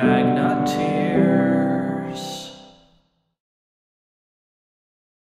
tag, not to